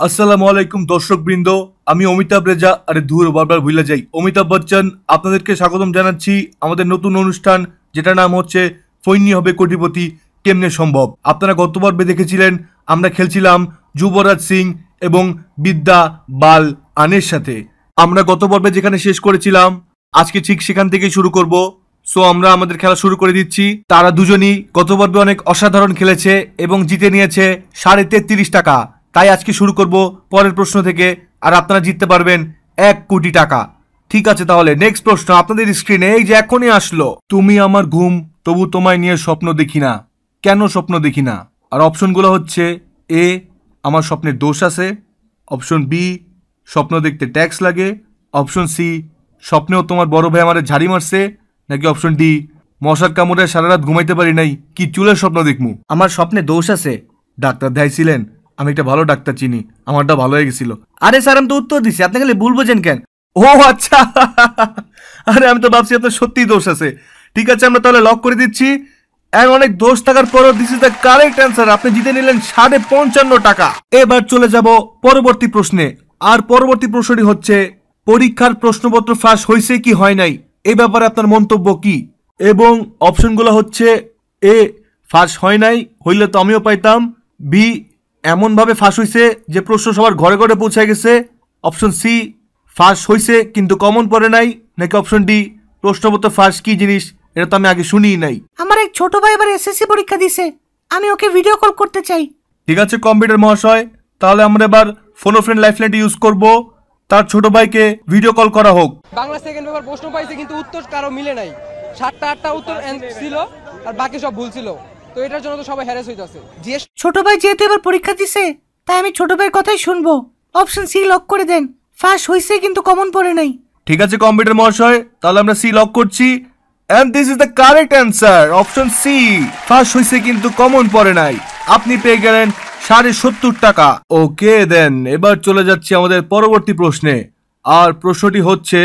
আসসালামু আলাইকুম দর্শক বৃন্দ আমি অমিতাভ রেজা, আরে ধুর, বারবার ভুলে যাই। অমিতাভ বচ্চন, আপনাদেরকে স্বাগতম জানাচ্ছি আমাদের নতুন অনুষ্ঠান, যেটার নাম হচ্ছে ফৈনি হবে কোটিপতি, কেমনে সম্ভব? আপনারা গত পর্বে দেখেছিলেন, আমরা খেলছিলাম যুবরাজ সিং এবং বিদ্যা বাল আনের সাথে। আমরা গত পর্বে যেখানে শেষ করেছিলাম, আজকে ঠিক সেখান থেকেই শুরু করব। সো, আমরা আমাদের খেলা শুরু করে দিচ্ছি। তারা দুজনই গত পর্বে অনেক অসাধারণ খেলেছে এবং জিতে নিয়েছে সাড়ে তেত্রিশ টাকা। তাই আজকে শুরু করব পরের প্রশ্ন থেকে, আর আপনারা জিততে পারবেন এক কোটি টাকা। ঠিক আছে তাহলে নেক্সট প্রশ্ন আপনাদের স্ক্রিনে এই যে এখনই আসলো। তুমি আমার ঘুম, তবু তোমায় নিয়ে স্বপ্ন দেখি না। কেন স্বপ্ন দেখি না? আর অপশনগুলো হচ্ছে, এ, আমার স্বপ্নের দোষ আছে। অপশন বি, স্বপ্ন দেখতে ট্যাক্স লাগে। অপশন সি, স্বপ্নেও তোমার বড় ভাই আমার ঝাড়ি মারছে। নাকি অপশন ডি, মশার কামড়ে সারা রাত ঘুমাইতে পারি নাই, কি চুলের স্বপ্ন দেখমু? আমার স্বপ্নে দোষ আছে, ডাক্তার দেখাইছিলেন। আমি একটা ভালো ডাক্তার চিনি আমারটা ভালো হয়ে গেছিল। আরে স্যার আমি তো উত্তর দিছি আপনি খালি ভুল বোঝেন কেন? ও আচ্ছা। আরে আমি তো ভাবছি আপনার সত্যিই দোষ আছে। ঠিক আছে আমরা তাহলে লক করে দিচ্ছি। এন্ড অনেক দোষ থাকার পরও this is the correct answer আপনি জিতে নিলেন সাড়ে পঞ্চান্ন টাকা। এবার চলে যাব পরবর্তী প্রশ্নে। আর পরবর্তী প্রশ্নটি হচ্ছে পরীক্ষার প্রশ্নপত্র ফাঁস হয়েছে কি হয় নাই? এ ব্যাপারে আপনার মন্তব্য কি? এবং অপশনগুলো হচ্ছে এ ফাঁস হয় নাই হইলে তো আমিও পাইতাম বি এমনভাবে ফাঁস হয়েছে যে প্রশ্ন সবার ঘরে ঘরে পৌঁছে গেছে। অপশন সি ফাঁস হইছে কিন্তু কমন পড়ে নাই নাকি অপশন ডি প্রশ্নপত্র ফাঁস কি জিনিস এটা তো আমি আগে শুনিই নাই। আমার এক ছোট ভাই এবার এসএসসি পরীক্ষা দিছে। আমি ওকে ভিডিও কল করতে চাই। ঠিক আছে কম্পিউটার মহাশয় তাহলে আমরা এবার ফোনো ফ্রেন্ড লাইফলাইনটি ইউজ করব। তার ছোট ভাইকে ভিডিও কল করা হোক। বাংলা সেকেন্ড পেপার প্রশ্ন পাইছে কিন্তু উত্তর কারও মিলে নাই। সাতটা আটটা উত্তর ছিল আর বাকি সব ভুল ছিল। তো এটার জন্য তো সবাই হ্যারেস হইতাছে। যে ছোট ভাই যেহেতু এবার পরীক্ষা দিছে তাই আমি ছোট ভাইয়ের কথাই শুনব। অপশন সি লক করে দেন। ফার্স্ট হইছে কিন্তু কমন পড়ে নাই। ঠিক আছে কম্পিউটার মহাশয় তাহলে আমরা সি লক করছি। And this is the correct answer option C first হইছে কিন্তু কমন পড়ে নাই। আপনি পেয়ে গেলেন সাড়ে সত্তর টাকা। ওকে দেন এবার চলে যাচ্ছি আমাদের পরবর্তী প্রশ্নে। আর প্রশ্নটি হচ্ছে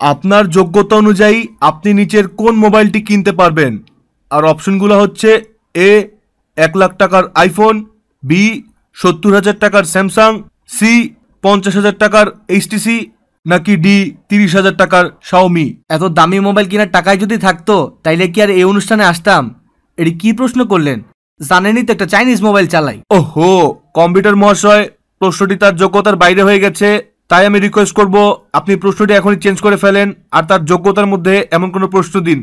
আপনার যোগ্যতা অনুযায়ী আপনি নিচের কোন মোবাইলটি কিনতে পারবেন? আর অপশনগুলো হচ্ছে এ এক লাখ টাকার আইফোন বি সত্তর হাজার টাকার স্যামসাং সি পঞ্চাশ হাজার টাকার এইচটিসি নাকি ডি তিরিশ হাজার টাকার শাওমি এত দামি মোবাইল কেনার টাকায় যদি থাকতো তাইলে কি আর এই অনুষ্ঠানে আসতাম? এটি কি প্রশ্ন করলেন? জানেনই তো একটা চাইনিজ মোবাইল চালাই। ওহো কম্পিউটার মহাশয় প্রশ্নটি তার যোগ্যতার বাইরে হয়ে গেছে তাই আমি রিকোয়েস্ট করব আপনি প্রশ্নটি এখনই চেঞ্জ করে ফেলেন আর তার যোগ্যতার মধ্যে এমন কোনো প্রশ্ন দিন।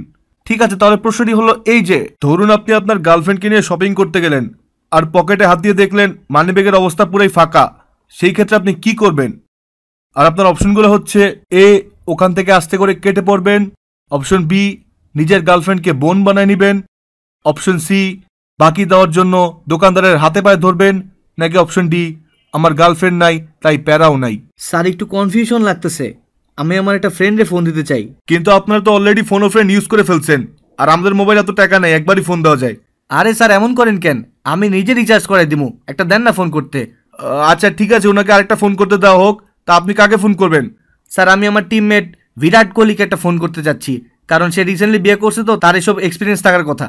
ঠিক আছে, তাহলে প্রশ্নটি হলো এই যে, ধরুন আপনি আপনার গার্লফ্রেন্ডকে নিয়ে শপিং করতে গেলেন, আর পকেটে হাত দিয়ে দেখলেন মানিব্যাগের অবস্থা পুরাই ফাঁকা, সেই ক্ষেত্রে আপনি কি করবেন? আর আপনার অপশনগুলো হচ্ছে এ, ওখান থেকে আস্তে করে কেটে পড়বেন, অপশন বি, নিজের গার্লফ্রেন্ডকে বোন বানায় নেবেন, অপশন সি, বাকি দেওয়ার জন্য দোকানদারের হাতে পায়ে ধরবেন, নাকি অপশন ডি, আমার গার্লফ্রেন্ড নাই, তাই প্যারাও নাই? স্যার, একটু কনফিউশন লাগতেছে। আমি আমার একটা ফ্রেন্ডে ফোন দিতে চাই। কিন্তু আপনারা তো অলরেডি ফোন ও ফ্রেন্ড ইউজ করে ফেলছেন। আর আমাদের মোবাইল এত টাকা নেই একবারই ফোন দেওয়া যায়। আরে স্যার এমন করেন কেন? আমি নিজে রিচার্জ করাই দিমু। একটা দেন না ফোন করতে। আচ্ছা ঠিক আছে ওনাকে আরেকটা ফোন করতে দেওয়া হোক। তা আপনি কাকে ফোন করবেন? স্যার আমি আমার টিমমেট বিরাট কোহলিকে একটা ফোন করতে যাচ্ছি। কারণ সে রিসেন্টলি বিয়ে করছে তো তার এসব এক্সপিরিয়েন্স থাকার কথা।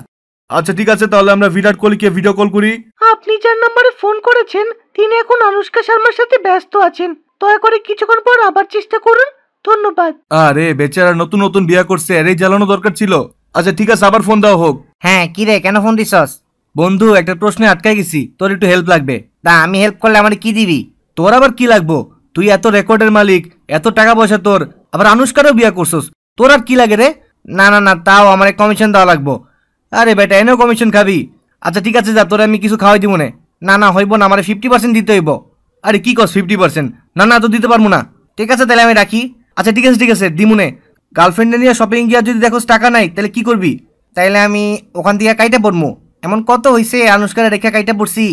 আচ্ছা ঠিক আছে তাহলে আমরা বিরাট কোহলিকে ভিডিও কল করি। আপনি যার নাম্বারে ফোন করেছেন তিনি এখন অনুষ্কা শর্মার সাথে ব্যস্ত আছেন। দয়া করে কিছুক্ষণ পর আবার চেষ্টা করুন। ধন্যবাদ। আরে বেচারা নতুন নতুন বিয়ে করছে এরই জ্বালানো দরকার ছিল। আচ্ছা ঠিক আছে আবার ফোন দেওয়া হোক। হ্যাঁ কি রে কেন ফোন দিছস? বন্ধু একটা প্রশ্নে আটকাই গেছি তোর একটু হেল্প লাগবে। তা আমি হেল্প করলে আমার কি দিবি? তোর আবার কি লাগবো? তুই এত রেকর্ডের মালিক এত টাকা পয়সা তোর আবার আনুষ্কারও বিয়া করছস। তোর আর কি লাগে রে? না না না তাও আমার কমিশন দেওয়া লাগবো। আরে বেটা এনেও কমিশন খাবি। আচ্ছা ঠিক আছে যা তোরে আমি কিছু খাওয়াই দিব না। না না হইব না আমার ফিফটি পার্সেন্ট দিতে হইব। আরে কি কস ফিফটি পার্সেন্ট না না তো দিতে পারব না। ঠিক আছে তাহলে আমি রাখি। আচ্ছা ঠিক আছে ঠিক আছে দিমুনে। গার্লফ্রেন্ডে নিয়ে শপিং গিয়া যদি দেখো টাকা নাই তাহলে কি করবি? তাইলে আমি ওখান থেকে কাইটা পড়মু। এমন কত হয়েছে আনুষ্কারে রেখা কাইটা পড়ছি।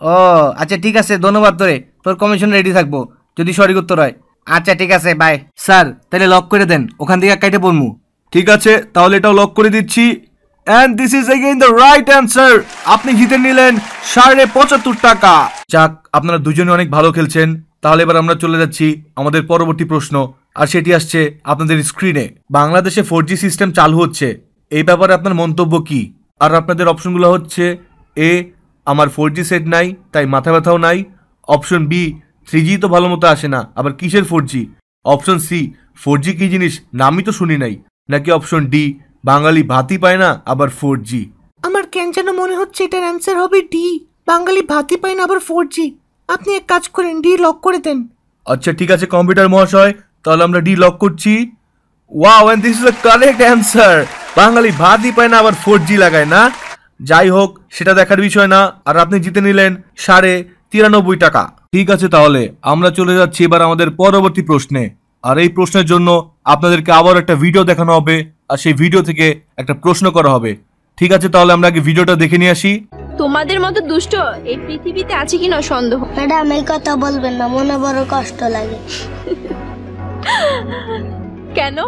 ও আচ্ছা ঠিক আছে ধন্যবাদ তোরে। তোর কমিশন রেডি থাকব যদি সঠিক উত্তর হয়। আচ্ছা ঠিক আছে বাই স্যার তাহলে লক করে দেন ওখান থেকে কাইটে পড়মু। ঠিক আছে তাহলে এটাও লক করে দিচ্ছি। And this is again the right answer আপনি জিতে নিলেন সাড়ে পঁচাত্তর টাকা। যাক আপনারা দুজনে অনেক ভালো খেলছেন। তাহলে এবার আমরা চলে যাচ্ছি আমাদের পরবর্তী প্রশ্ন। আর সেটি আসছে আপনাদের স্ক্রিনে বাংলাদেশে ফোর জি সিস্টেম চালু হচ্ছে। এই ব্যাপারে আপনার মন্তব্য কি? আর আপনাদের অপশনগুলো হচ্ছে এ আমার ফোর জি সেট নাই তাই মাথা ব্যথাও নাই। অপশন বি থ্রি জি তো ভালো মতো আসে না আবার কিসের four G option C four G কি জিনিস নামই তো শুনি নাই। নাকি অপশন ডি বাঙালি ভাতি পায় না আবার ফোর জি আমার কেন যেন মনে হচ্ছে এটার অ্যান্সার হবে ডি বাঙালি ভাতি পায় না আবার ফোর জি আপনি এক কাজ করেন ডি লক করে দেন। আচ্ছা ঠিক আছে কম্পিউটার মহাশয় তাহলে আমরা ডি লক করছি। Wow and this is the correct answer বাঙালি ভাতই পায় না আবার ফোর জি লাগায় না। যাই হোক সেটা দেখার বিষয় না। আর আপনি জিতে নিলেন সাড়ে তিরানব্বই টাকা। ঠিক আছে তাহলে আমরা চলে যাচ্ছি এবার আমাদের পরবর্তী প্রশ্নে। আর এই প্রশ্নের জন্য আপনাদেরকে আবার একটা ভিডিও দেখানো হবে। আর সেই ভিডিও থেকে একটা প্রশ্ন করা হবে। ঠিক আছে তাহলে আমরা আগে ভিডিওটা দেখে নিয়ে আসি। তোমাদের মতো দুষ্ট এই পৃথিবীতে আছে কিনা সন্দেহ? ম্যাডাম এই কথা বলবেন না মনে বড় কষ্ট লাগে। কেন?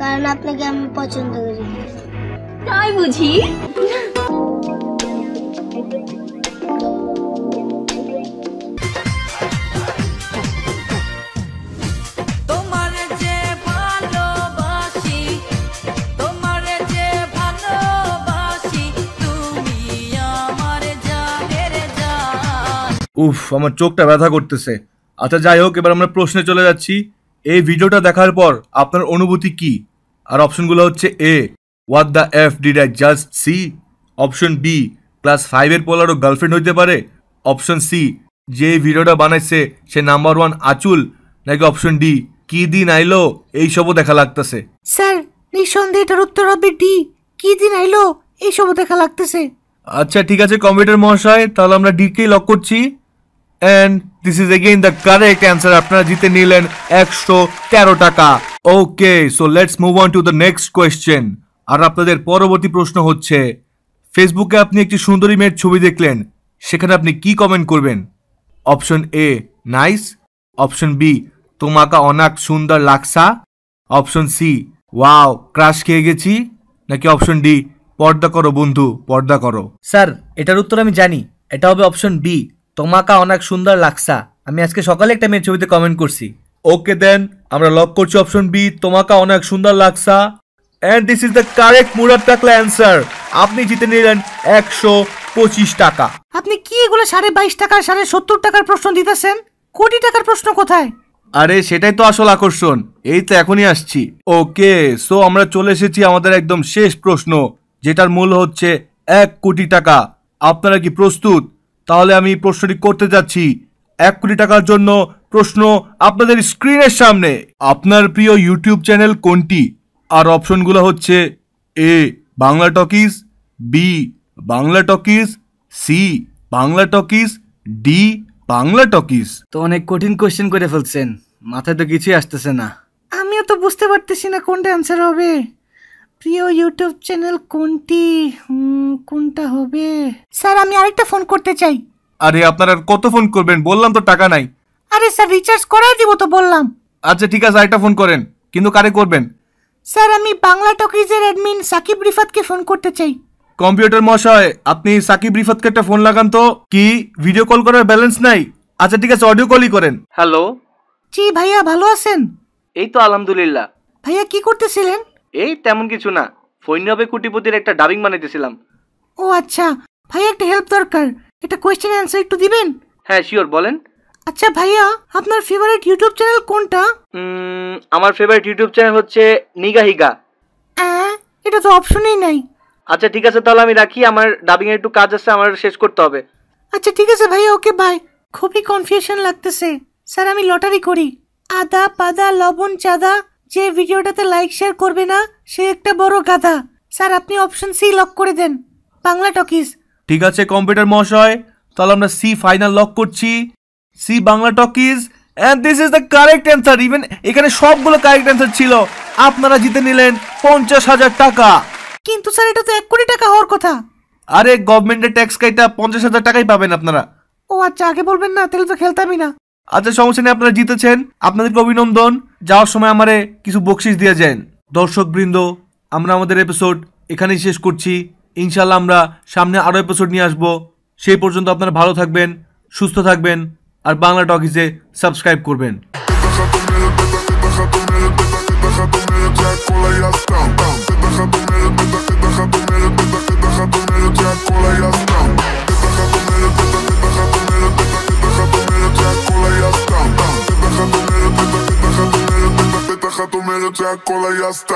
কারণ আপনাকে আমি পছন্দ করি। তাই বুঝি। তোমার যে ভালোবাসি তোমার যে ভালোবাসি তুমি আমার জানের জান উফ আমার চোখটা ব্যথা করতেছে। আচ্ছা যাই হোক এবার আমরা প্রশ্নে চলে যাচ্ছি। এই ভিডিওটা দেখার পর আপনার অনুভূতি কি? আর অপশনগুলো হচ্ছে A what the F did I just see option B class ফাইভের পোলারও গার্লফ্রেন্ড হইতে পারে। অপশন সি যে ভিডিওটা বানাইছে সে নাম্বার ওয়ান আচুল। নাকি অপশন ডি কি দিন আইলো? এইসবও দেখা লাগতেছে। স্যার নিঃসন্দেহে এটার উত্তর হবে ডি। কি দিন আইলো? এইসবও দেখা লাগতেছে। আচ্ছা ঠিক আছে কম্পিউটার মহাশয় তাহলে আমরা ডিকেই লক করছি। And this is again the correct answer আপনারা জিতে নিলেন একশো তেরো টাকা। Okay so let's move on to the next question আর আপনাদের পরবর্তী প্রশ্ন হচ্ছে ফেসবুকে আপনি একটি সুন্দরী মেয়ের ছবি দেখলেন, সেখানে আপনি কি কমেন্ট করবেন? Option A nice option B তোমাকা অনেক সুন্দর লাগসা। অপশন সি ওয়াও ক্রাশ খেয়ে গেছি। নাকি অপশন ডি পর্দা করো বন্ধু, পর্দা করো। স্যার এটার উত্তর আমি জানি। এটা হবে অপশন বি তোমাকা অনেক সুন্দর লাগসা। আমি আজকে সকালে একটা মেয়ের ছবিতে কমেন্ট করছি। ওকে দেন আমরা লক করছি অপশন বি তোমাকে অনেক সুন্দর লাগসা। And this is the correct Murad টাকলা অ্যান্সার আপনি জিতে নিলেন একশো পঁচিশ টাকা। আপনি কি এগুলো সাড়ে বাইশ টাকা সাড়ে সত্তর টাকার প্রশ্ন দিতেছেন? কোটি টাকার প্রশ্ন কোথায়? আরে সেটাই তো আসল আকর্ষণ। এই তো এখনই আসছি। ওকে সো আমরা চলে এসেছি আমাদের একদম শেষ প্রশ্ন যেটার মূল্য হচ্ছে এক কোটি টাকা। আপনারা কি প্রস্তুত? তাহলে আমি প্রশ্নটি করতে যাচ্ছি। এক কোটি টাকার জন্য প্রশ্ন আপনাদের স্ক্রিনের সামনে। আপনার প্রিয় ইউটিউব চ্যানেল কোনটি? আর অপশনগুলো হচ্ছে A Bangla Talkies B Bangla Talkies C Bangla Talkies D Bangla Talkies. তো অনেক কঠিন কোশ্চেন করে ফেলছেন। মাথায় তো কিছুই আসতেছে না। আমিও তো বুঝতে পারতেছি না কোনটা অ্যান্সার হবে। প্রিয় ইউটিউব চ্যানেল কোনটি? কোনটা হবে? স্যার আমি আরেকটা ফোন করতে চাই। আরে আপনারা আর কত ফোন করবেন? বললাম তো টাকা নাই। আরে স্যার রিচার্জ করাই দিব তো বললাম। আচ্ছা ঠিক আছে আরেকটা ফোন করেন। কিন্তু কারে করবেন? স্যার আমি বাংলা টকিজের অ্যাডমিন সাকিব রিফাতকে ফোন করতে চাই। কম্পিউটার মশাই আপনি সাকিব রিফাতকে একটা ফোন লাগান তো। কি ভিডিও কল করার ব্যালেন্স নাই? আচ্ছা ঠিক আছে অডিও কলই করেন। হ্যালো? জি ভাইয়া ভালো আছেন? এই তো আলহামদুলিল্লাহ। ভাইয়া কি করতেছিলেন? এই তেমন কিছু না। ফৈন্য হবে কুটিপতির একটা ডাবিং বানাইতেছিলাম। ও আচ্ছা ভাইয়া একটা হেল্প দরকার। এটা কোয়েশ্চেন অ্যান্সার একটু দিবেন? হ্যাঁ শিওর বলেন। আচ্ছা ভাইয়া আপনার ফেভারিট ইউটিউব চ্যানেল কোনটা? আমার ফেভারিট ইউটিউব চ্যানেল হচ্ছে নিগা হিগা। এটা তো অপশনেই নাই। আচ্ছা ঠিক আছে তাহলে আমি রাখি। আমার ডাবিং এর একটু কাজ আছে আমার শেষ করতে হবে। আচ্ছা ঠিক আছে ভাইয়া ওকে বাই খুবই কনফিউশন লাগতেছে। স্যার আমি লটারি করি। আদা পাদা লবণ চাঁদা। যে ভিডিওটাতে লাইক শেয়ার করবে না সে একটা বড় গাধা। স্যার আপনি অপশন সি লক করে দেন। বাংলা টকিজ। ঠিক আছে কম্পিউটার মহাশয়। তাহলে আমরা সি ফাইনাল লক করছি। C Bangla Talkies. And this is the correct answer even এখানে সবগুলো কারেক্ট অ্যান্সার ছিল। আপনারা জিতে নিলেন পঞ্চাশ হাজার টাকা। কিন্তু স্যার এটা তো এক কোটি টাকা হওয়ার কথা। আরে গভর্নমেন্টের ট্যাক্স কাইটা পঞ্চাশ হাজার টাকাই পাবেন আপনারা। ও আচ্ছা আগে বলবেন না তাহলে তো খেলতামই না। আচ্ছা সমস্যা নেই, আপনারা জিতেছেন। আপনাদেরকে অভিনন্দন। যাওয়ার সময় আমারে কিছু বকশিস দিয়ে যান। দর্শক বৃন্দ আমরা আমাদের এপিসোড এখানেই শেষ করছি। ইনশাল্লাহ আমরা সামনে আরও এপিসোড নিয়ে আসব। সেই পর্যন্ত আপনারা ভালো থাকবেন, সুস্থ থাকবেন, আর বাংলা টকিজে সাবস্ক্রাইব করবেন। me lo trae cola y hasta.